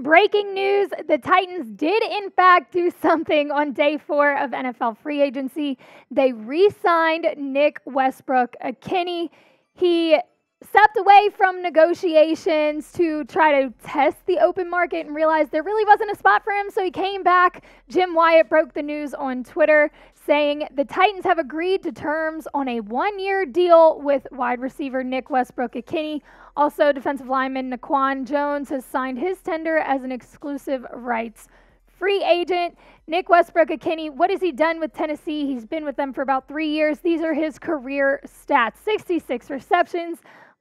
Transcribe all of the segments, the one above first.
Breaking news the Titans did, in fact, do something on day four of NFL free agency. They re signed Nick Westbrook Ikhine. He stepped away from negotiations to try to test the open market and realized there really wasn't a spot for him, so he came back. Jim Wyatt broke the news on Twitter saying the Titans have agreed to terms on a one year deal with wide receiver Nick Westbrook Ikhine. Also, defensive lineman Naquan Jones has signed his tender as an exclusive rights free agent. Nick Westbrook Ikhine, what has he done with Tennessee? He's been with them for about three years. These are his career stats 66 receptions,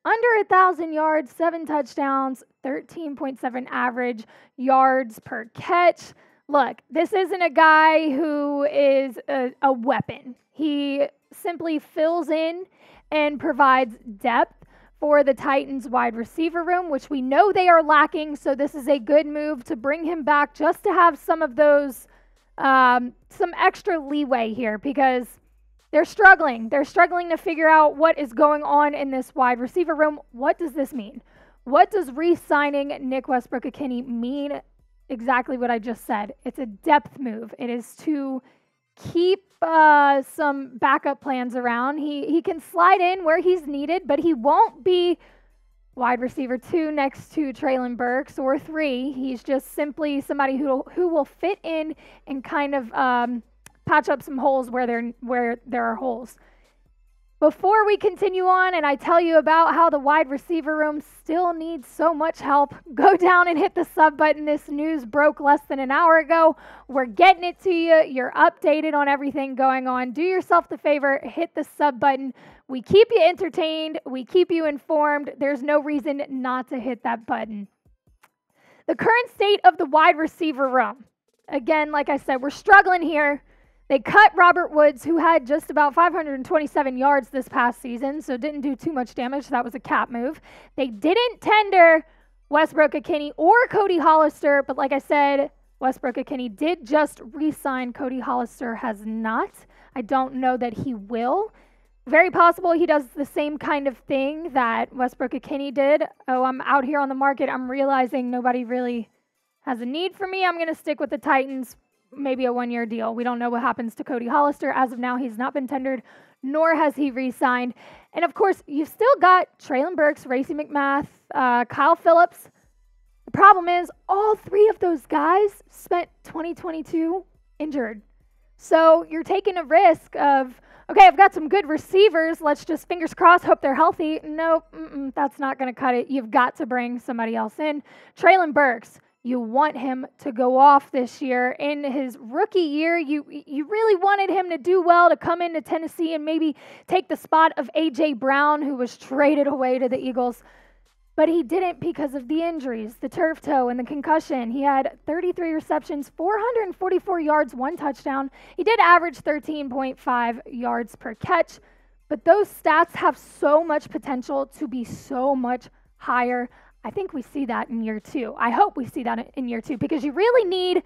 under a 1,000 yards, seven touchdowns, 13.7 average yards per catch look, this isn't a guy who is a, a weapon. He simply fills in and provides depth for the Titans wide receiver room, which we know they are lacking. So this is a good move to bring him back just to have some of those, um, some extra leeway here because they're struggling. They're struggling to figure out what is going on in this wide receiver room. What does this mean? What does re signing Nick Westbrook Ikhine mean exactly what I just said. It's a depth move. It is to keep uh, some backup plans around. He he can slide in where he's needed, but he won't be wide receiver two next to Treylon Burks or three. He's just simply somebody who who will fit in and kind of um, patch up some holes where there where there are holes. Before we continue on and I tell you about how the wide receiver room still needs so much help, go down and hit the sub button. This news broke less than an hour ago. We're getting it to you. You're updated on everything going on. Do yourself the favor, hit the sub button. We keep you entertained, we keep you informed. There's no reason not to hit that button. The current state of the wide receiver room. Again, like I said, we're struggling here. They cut Robert Woods, who had just about 527 yards this past season, so didn't do too much damage. That was a cap move. They didn't tender Westbrook Ikhine or Cody Hollister, but like I said, Westbrook Ikhine did just re sign. Cody Hollister has not. I don't know that he will. Very possible he does the same kind of thing that Westbrook Ikhine did. Oh, I'm out here on the market. I'm realizing nobody really has a need for me. I'm going to stick with the Titans maybe a one year deal. We don't know what happens to Cody Hollister. As of now, he's not been tendered, nor has he re signed. And of course, you've still got Treylon Burks, Racey McMath, uh, Kyle Philips. The problem is, all three of those guys spent 2022 injured. So you're taking a risk of, okay, I've got some good receivers. Let's just fingers crossed, hope they're healthy. No, that's not going to cut it. You've got to bring somebody else in. Treylon Burks, you want him to go off this year. In his rookie year, you you really wanted him to do well to come into Tennessee and maybe take the spot of AJ Brown, who was traded away to the Eagles. But he didn't because of the injuries, the turf toe, and the concussion. He had 33 receptions, 444 yards, one touchdown. He did average 13.5 yards per catch, but those stats have so much potential to be so much higher. I think we see that in year two. I hope we see that in year two because you really need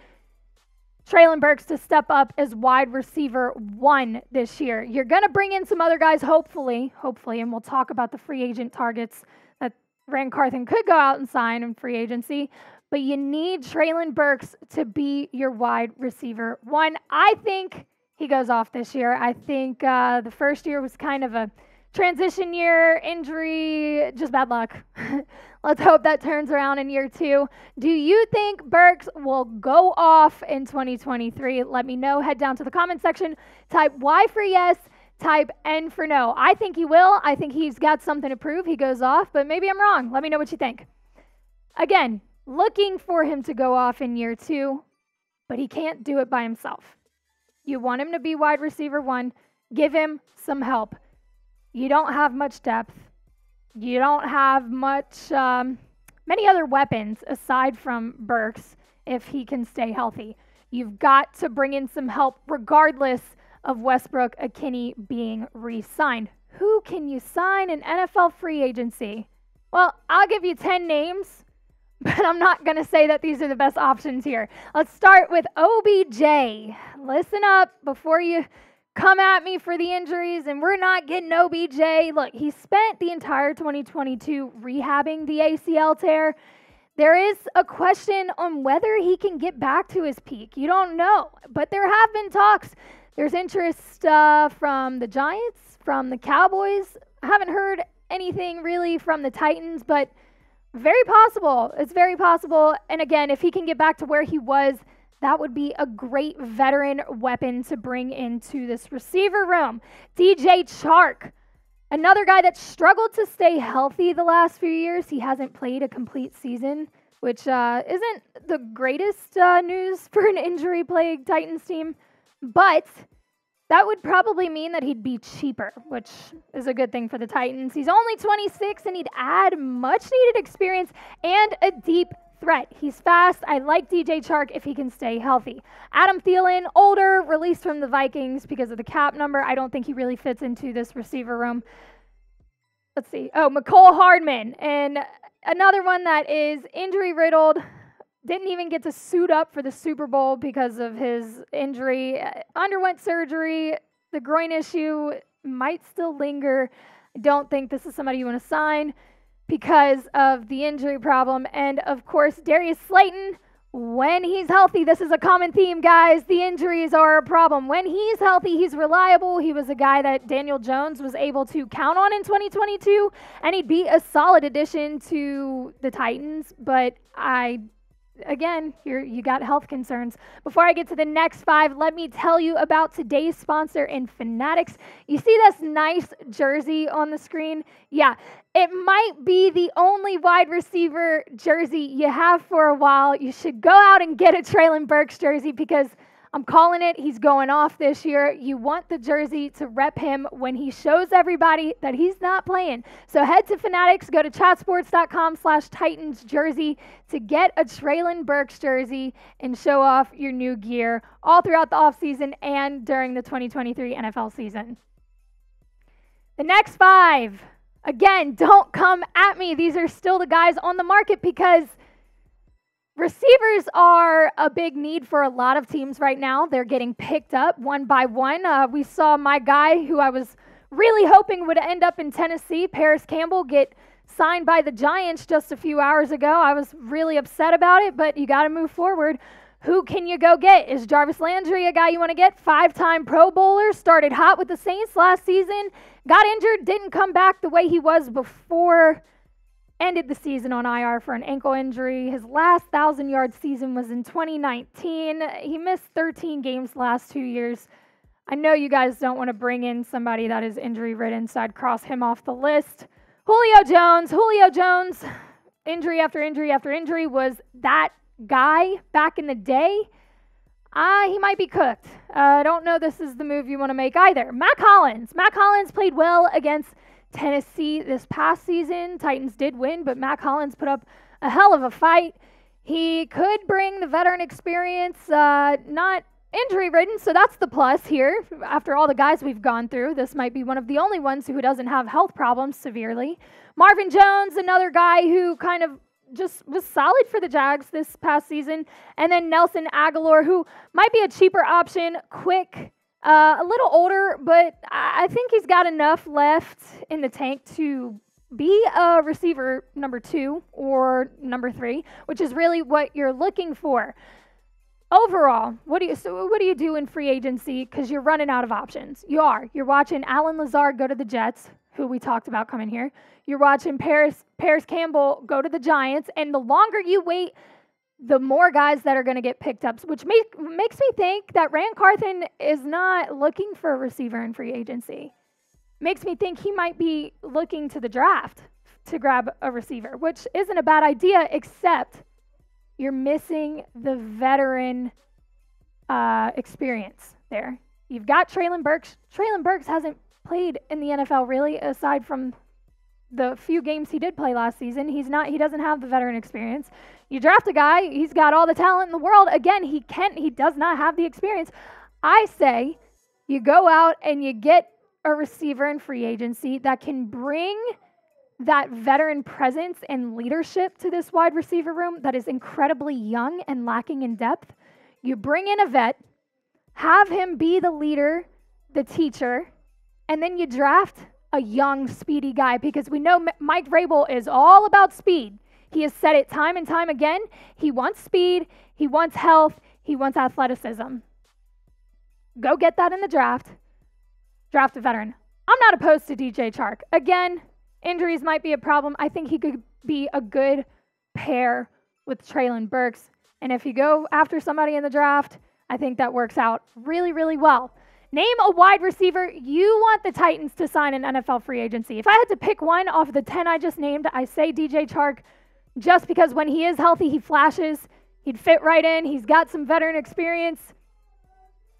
Treylon Burks to step up as wide receiver one this year. You're going to bring in some other guys, hopefully, hopefully, and we'll talk about the free agent targets that Ran Carthon could go out and sign in free agency. But you need Treylon Burks to be your wide receiver one. I think he goes off this year. I think uh, the first year was kind of a transition year, injury, just bad luck. Let's hope that turns around in year two. Do you think Burks will go off in 2023? Let me know. Head down to the comment section, type Y for yes, type N for no. I think he will. I think he's got something to prove. He goes off, but maybe I'm wrong. Let me know what you think. Again, looking for him to go off in year two, but he can't do it by himself. You want him to be wide receiver one, give him some help you don't have much depth. You don't have much, um, many other weapons aside from Burks if he can stay healthy. You've got to bring in some help regardless of Westbrook Ikhine being re signed. Who can you sign in NFL free agency? Well, I'll give you 10 names, but I'm not going to say that these are the best options here. Let's start with OBJ. Listen up before you come at me for the injuries and we're not getting no OBJ. Look, he spent the entire 2022 rehabbing the ACL tear. There is a question on whether he can get back to his peak. You don't know, but there have been talks. There's interest uh, from the Giants, from the Cowboys. I haven't heard anything really from the Titans, but very possible. It's very possible. And again, if he can get back to where he was, that would be a great veteran weapon to bring into this receiver room. DJ Chark, another guy that struggled to stay healthy the last few years. He hasn't played a complete season, which uh, isn't the greatest uh, news for an injury plagued Titans team. But that would probably mean that he'd be cheaper, which is a good thing for the Titans. He's only 26 and he'd add much needed experience and a deep threat. He's fast. I like DJ Chark if he can stay healthy. Adam Thielen, older, released from the Vikings because of the cap number. I don't think he really fits into this receiver room. Let's see. Oh, Mecole Hardman. And another one that is injury riddled didn't even get to suit up for the Super Bowl because of his injury. Underwent surgery. The groin issue might still linger. I don't think this is somebody you want to sign because of the injury problem. And of course, Darius Slayton, when he's healthy, this is a common theme, guys. The injuries are a problem. When he's healthy, he's reliable. He was a guy that Daniel Jones was able to count on in 2022, and he'd be a solid addition to the Titans. But I again, you you got health concerns. Before I get to the next five, let me tell you about today's sponsor in Fanatics. You see this nice jersey on the screen? Yeah, it might be the only wide receiver jersey you have for a while. You should go out and get a Treylon Burks jersey because – I'm calling it. He's going off this year. You want the jersey to rep him when he shows everybody that he's not playing. So head to Fanatics, go to chatsports.com slash Titans jersey to get a Treylon Burks jersey and show off your new gear all throughout the offseason and during the 2023 NFL season. The next five, again, don't come at me. These are still the guys on the market because – Receivers are a big need for a lot of teams right now. They're getting picked up one by one. Uh, we saw my guy, who I was really hoping would end up in Tennessee, Parris Campbell, get signed by the Giants just a few hours ago. I was really upset about it, but you got to move forward. Who can you go get? Is Jarvis Landry a guy you want to get? Five time Pro Bowler, started hot with the Saints last season, got injured, didn't come back the way he was before ended the season on IR for an ankle injury. His last 1,000 yard season was in 2019. He missed 13 games last two years. I know you guys don't want to bring in somebody that is injury ridden, so I'd cross him off the list. Julio Jones. Julio Jones, injury after injury after injury, was that guy back in the day. Ah, uh, he might be cooked. Uh, I don't know this is the move you want to make either. Mack Hollins. Mack Hollins played well against Tennessee this past season. Titans did win, but Mack Hollins put up a hell of a fight. He could bring the veteran experience, uh, not injury ridden, so that's the plus here. After all the guys we've gone through, this might be one of the only ones who doesn't have health problems severely. Marvin Jones, another guy who kind of just was solid for the Jags this past season. And then Nelson Agholor, who might be a cheaper option, quick uh, a little older, but I think he's got enough left in the tank to be a receiver number two or number three, which is really what you're looking for. Overall, what do you so what do you do in free agency? Because you're running out of options. You are. You're watching Allen Lazard go to the Jets, who we talked about coming here. You're watching Paris Parris Campbell go to the Giants, and the longer you wait, the more guys that are going to get picked up, which make, makes me think that Ran Carthon is not looking for a receiver in free agency. Makes me think he might be looking to the draft to grab a receiver, which isn't a bad idea, except you're missing the veteran uh, experience there. You've got Treylon Burks. Treylon Burks hasn't played in the NFL really, aside from the few games he did play last season. He's not. He doesn't have the veteran experience. You draft a guy, he's got all the talent in the world. Again, he can't, he does not have the experience. I say you go out and you get a receiver in free agency that can bring that veteran presence and leadership to this wide receiver room that is incredibly young and lacking in depth. You bring in a vet, have him be the leader, the teacher, and then you draft a young, speedy guy because we know Mike Vrabel is all about speed. He has said it time and time again. He wants speed, he wants health, he wants athleticism. Go get that in the draft. Draft a veteran. I'm not opposed to DJ Chark. Again, injuries might be a problem. I think he could be a good pair with Treylon Burks. And if you go after somebody in the draft, I think that works out really, really well. Name a wide receiver you want the Titans to sign an NFL free agency. If I had to pick one off the 10 I just named, I say DJ Chark just because when he is healthy, he flashes. He'd fit right in. He's got some veteran experience.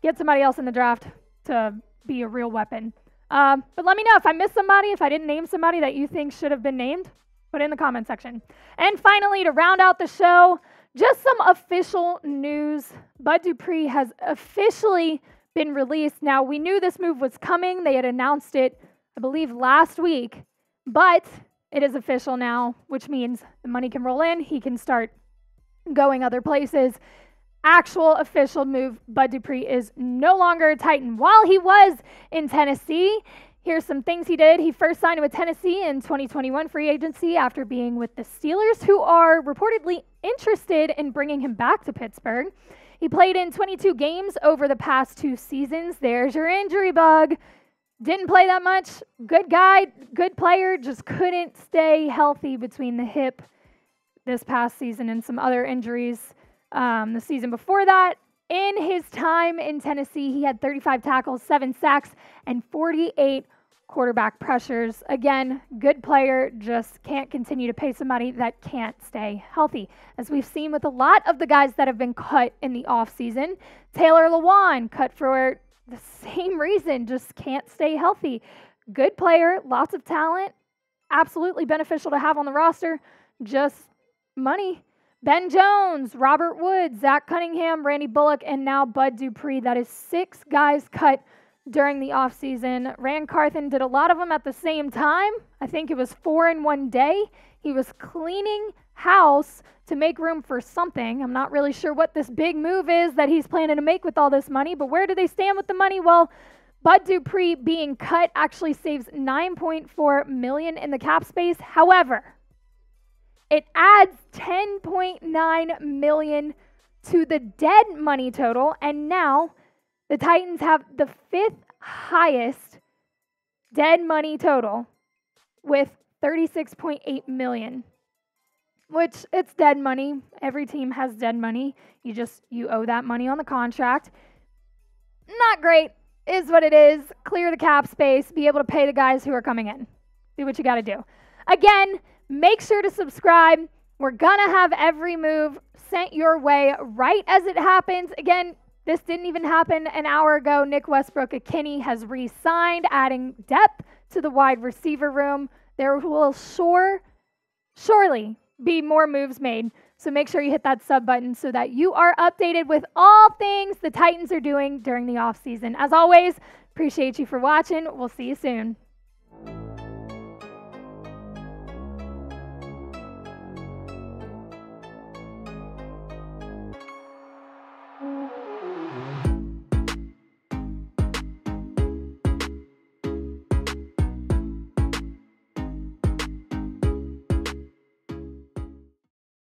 Get somebody else in the draft to be a real weapon. Um, but let me know if I missed somebody, if I didn't name somebody that you think should have been named, put in the comment section. And finally, to round out the show, just some official news. Bud Dupree has officially been released. Now, we knew this move was coming. They had announced it, I believe, last week, but it is official now, which means the money can roll in. He can start going other places. Actual official move Bud Dupree is no longer a Titan. While he was in Tennessee, here's some things he did. He first signed with Tennessee in 2021 free agency after being with the Steelers, who are reportedly interested in bringing him back to Pittsburgh. He played in 22 games over the past two seasons. There's your injury bug. Didn't play that much. Good guy, good player, just couldn't stay healthy between the hip this past season and some other injuries um, the season before that. In his time in Tennessee, he had 35 tackles, seven sacks, and 48 quarterback pressures. Again, good player, just can't continue to pay somebody that can't stay healthy. As we've seen with a lot of the guys that have been cut in the offseason, Taylor Lewan cut for the same reason, just can't stay healthy. Good player, lots of talent, absolutely beneficial to have on the roster, just money. Ben Jones, Robert Woods, Zach Cunningham, Randy Bullock, and now Bud Dupree. That is six guys cut during the offseason. Ran Carthon did a lot of them at the same time. I think it was four in one day. He was cleaning house to make room for something. I'm not really sure what this big move is that he's planning to make with all this money, but where do they stand with the money? Well, Bud Dupree being cut actually saves 9.4 million in the cap space. However, it adds 10.9 million to the dead money total and now the Titans have the fifth highest dead money total with 36.8 million. Which it's dead money. Every team has dead money. You just you owe that money on the contract. Not great is what it is. Clear the cap space, be able to pay the guys who are coming in. Do what you got to do. Again, make sure to subscribe. We're going to have every move sent your way right as it happens. Again, this didn't even happen an hour ago. Nick Westbrook-Ikhine has re signed, adding depth to the wide receiver room. There will sure, surely be more moves made. So make sure you hit that sub button so that you are updated with all things the Titans are doing during the offseason. As always, appreciate you for watching. We'll see you soon.